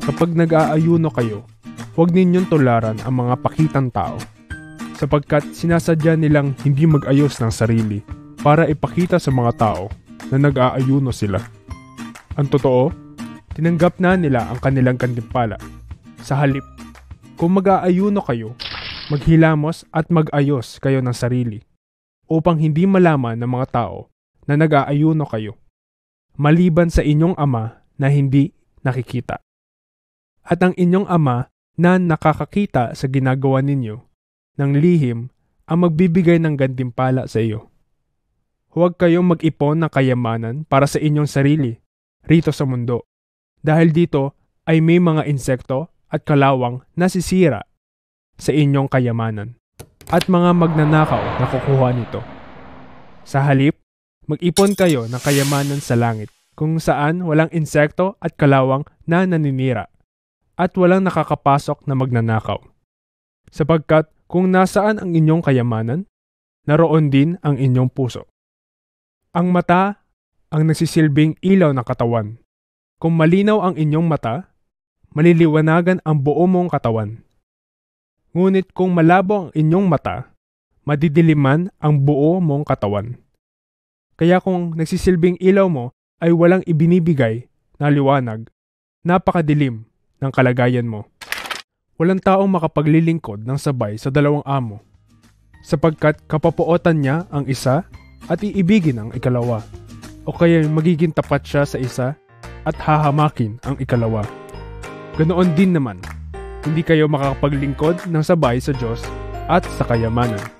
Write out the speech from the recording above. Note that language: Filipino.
Kapag nag-aayuno kayo, huwag ninyong tularan ang mga pakitang tao sapagkat sinasadya nilang hindi mag-ayos ng sarili para ipakita sa mga tao na nag-aayuno sila. Ang totoo, tinanggap na nila ang kanilang kandimpala. Sa halip, kung mag-aayuno kayo, maghilamos at mag-ayos kayo ng sarili upang hindi malaman ng mga tao na nag-aayuno kayo, maliban sa inyong ama na hindi nakikita. At ang inyong ama na nakakakita sa ginagawa ninyo ng lihim ang magbibigay ng gantimpala sa iyo. Huwag kayong mag-ipon ng kayamanan para sa inyong sarili rito sa mundo dahil dito ay may mga insekto at kalawang nasisira sa inyong kayamanan at mga magnanakaw na kukuha nito. Sa halip, mag-ipon kayo ng kayamanan sa langit kung saan walang insekto at kalawang na naninira at walang nakakapasok na magnanakaw. Sapagkat kung nasaan ang inyong kayamanan, naroon din ang inyong puso. Ang mata ang nagsisilbing ilaw ng katawan. Kung malinaw ang inyong mata, maliliwanagan ang buo mong katawan. Ngunit kung malabo ang inyong mata, madidiliman ang buo mong katawan. Kaya kung nagsisilbing ilaw mo ay walang ibinibigay na liwanag, napakadilim ng kalagayan mo. Walang taong makapaglilingkod ng sabay sa dalawang amo, sapagkat kapapuotan niya ang isa at iibigin ang ikalawa, o kaya magiging tapat siya sa isa at hahamakin ang ikalawa. Ganoon din naman, hindi kayo makakapaglingkod ng sabay sa Diyos at sa kayamanan.